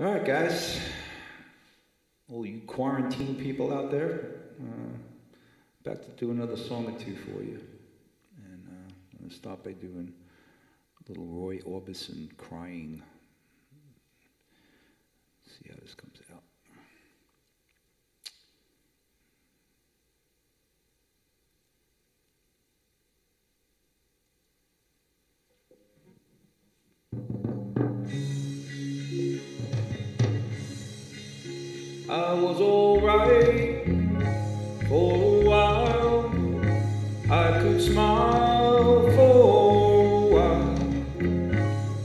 All right, guys. All you quarantine people out there, uh, back to do another song or two for you. And uh, I'm going to start by doing little Roy Orbison crying. Was alright for a while. I could smile for a while.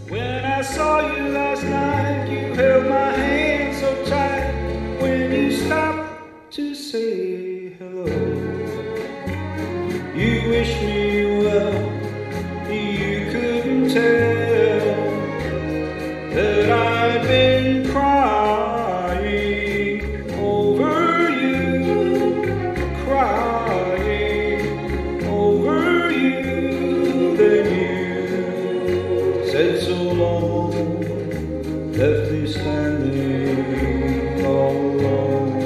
When I saw you last night, you held my hand so tight. When you stopped to say hello, so long, left me standing all alone,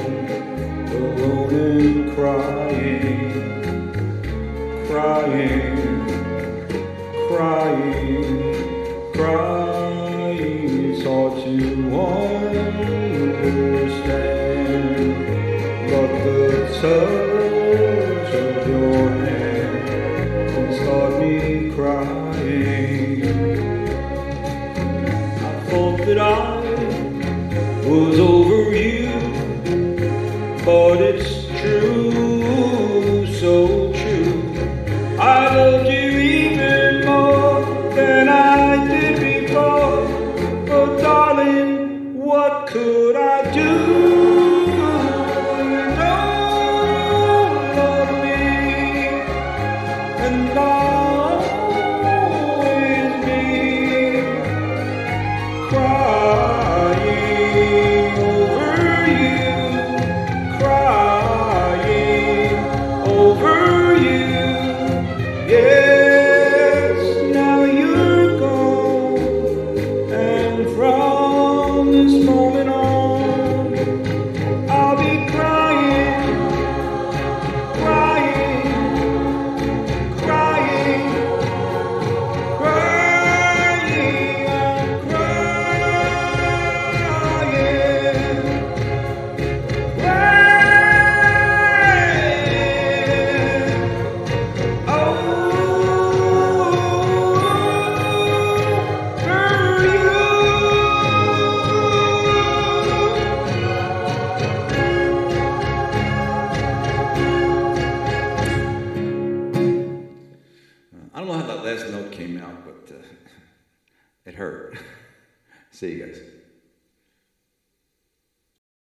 alone and crying, crying crying, crying. Thought that I was over you, but it's Yes, Uh, it hurt. See you guys.